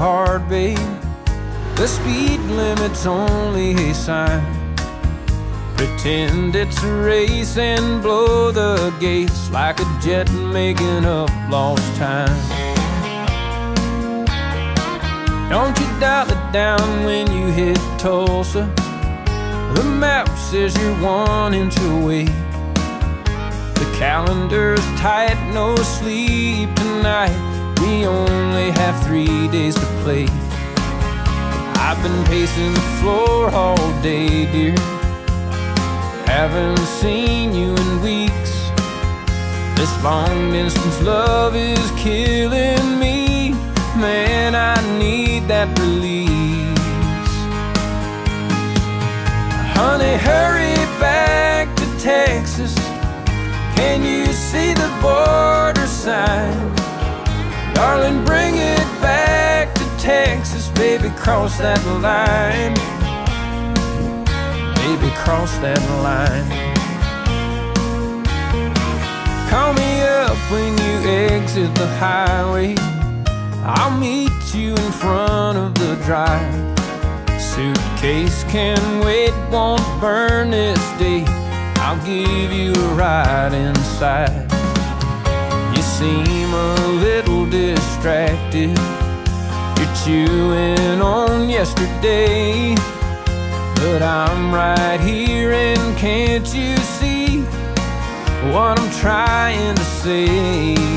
hard, babe. The speed limit's only a sign. Pretend it's a race and blow the gates like a jet making up lost time. Don't you dial it down when you hit Tulsa. The map says you're one inch away. The calendar's tight, no sleep tonight. Only have three days to play. I've been pacing the floor all day, dear. Haven't seen you in weeks. This long distance love is killing me. Man, I need that release. Honey, hurry back to Texas. Can you see the border sign? Darling, bring it back to Texas. Baby, cross that line. Baby, cross that line. Call me up when you exit the highway. I'll meet you in front of the drive. Suitcase can wait, won't burn this day. I'll give you a ride inside. You seem a distracted. You're chewing on yesterday. But I'm right here, and can't you see what I'm trying to say?